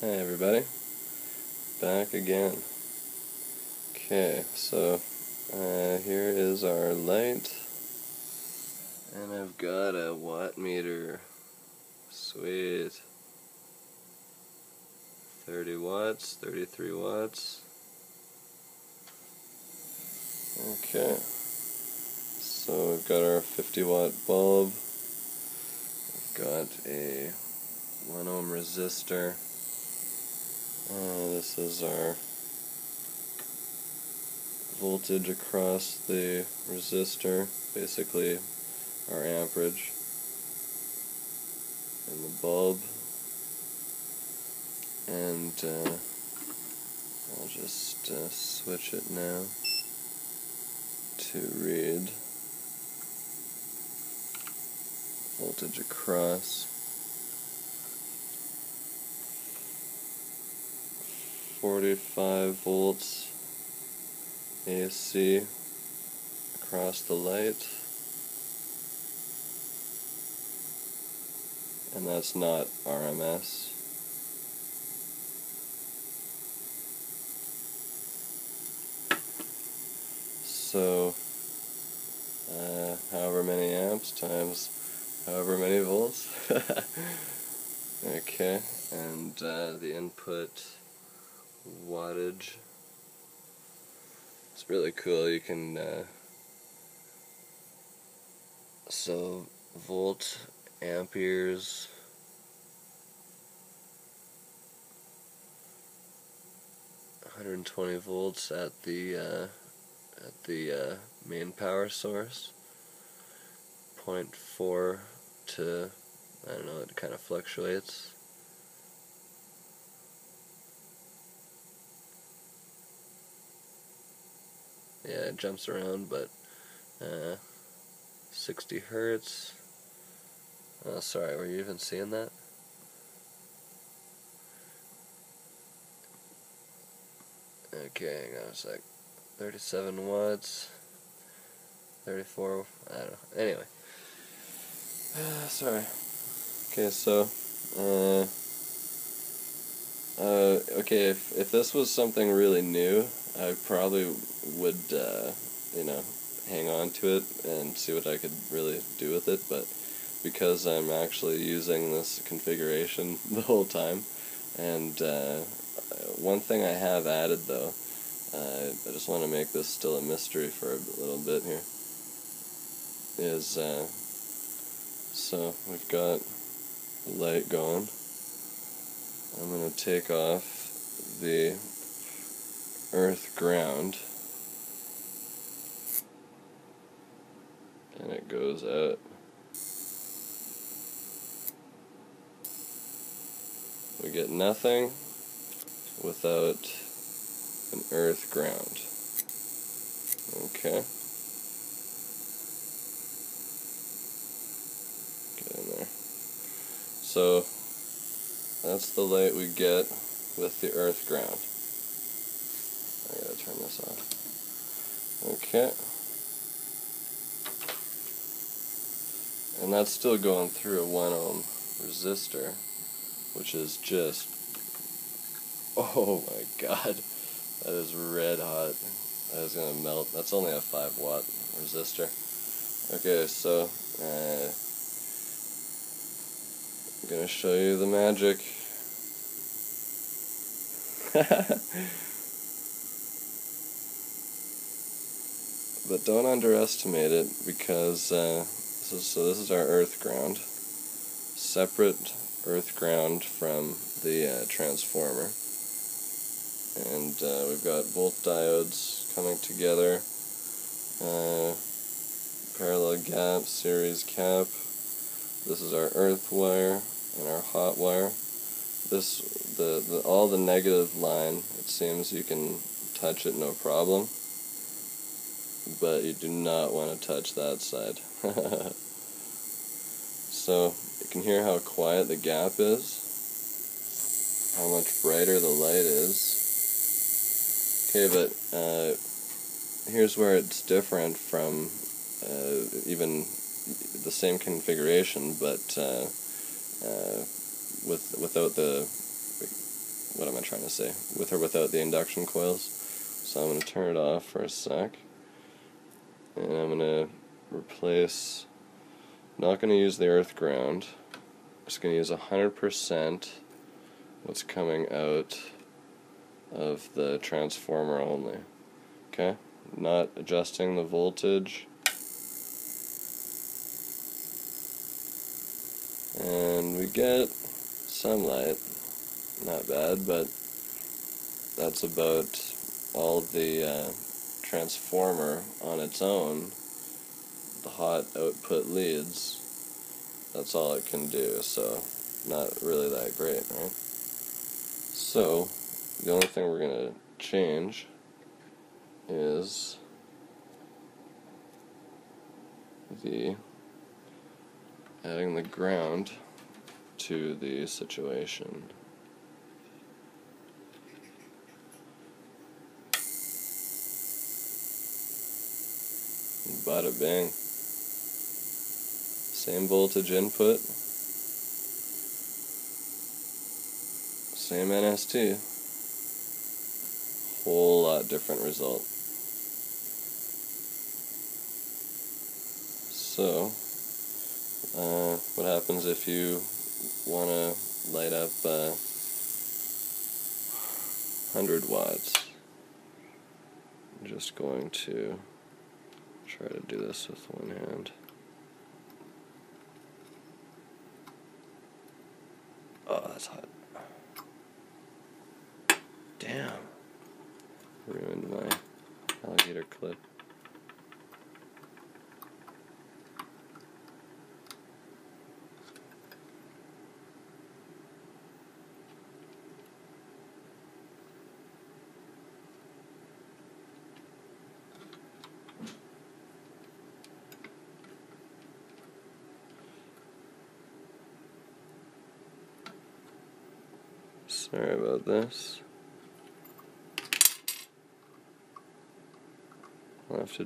Hey everybody, back again. Okay, so uh, here is our light, and I've got a watt meter. Sweet. 30 watts, 33 watts. Okay, so we've got our 50 watt bulb, we've got a 1 ohm resistor. Uh, this is our voltage across the resistor, basically our amperage in the bulb. And uh, I'll just uh, switch it now to read voltage across. 45 volts AC across the light. And that's not RMS. So, uh, however many amps times however many volts. okay, and uh, the input wattage. It's really cool. You can uh, so volt amperes. Hundred and twenty volts at the uh, at the uh, main power source. 0.4 to I don't know. It kind of fluctuates. Yeah, it jumps around, but uh, 60 hertz. Oh, sorry, were you even seeing that? Okay, hang on a sec. 37 watts. 34, I don't know. Anyway. Uh, sorry. Okay, so, uh, uh, okay, if, if this was something really new, I probably would, uh, you know, hang on to it and see what I could really do with it, but because I'm actually using this configuration the whole time, and uh, one thing I have added though, uh, I just want to make this still a mystery for a little bit here, is, uh, so we've got the light going. I'm going to take off the earth ground and it goes out. We get nothing without an earth ground. Okay. Get in there. So that's the light we get with the earth ground. I gotta turn this off. Okay. And that's still going through a 1 ohm resistor, which is just, oh my god, that is red hot. That is gonna melt. That's only a 5 watt resistor. Okay, so, uh, I'm gonna show you the magic. but don't underestimate it because uh, this is, so this is our earth ground, separate earth ground from the uh, transformer, and uh, we've got both diodes coming together, uh, parallel gap, series cap. This is our earth wire and our hot wire. This the, the all the negative line. It seems you can touch it no problem but you do not want to touch that side. so you can hear how quiet the gap is, how much brighter the light is. Okay, but uh, here's where it's different from uh, even the same configuration, but uh, uh with without the what am I trying to say? With or without the induction coils. So I'm going to turn it off for a sec. And I'm going to replace, not going to use the earth ground. Just going to use 100% what's coming out of the transformer only. Okay? Not adjusting the voltage. And we get some light. Not bad, but that's about all the uh, transformer on its own, the hot output leads, that's all it can do, so not really that great, right? So, the only thing we're going to change is the adding the ground to the situation. Bada bing. Same voltage input. Same NST. Whole lot different result. So, uh, what happens if you want to light up uh, 100 watts? I'm just going to try to do this with one hand. Oh, that's hot. Damn. Ruined my alligator clip. Sorry about this. I'll have to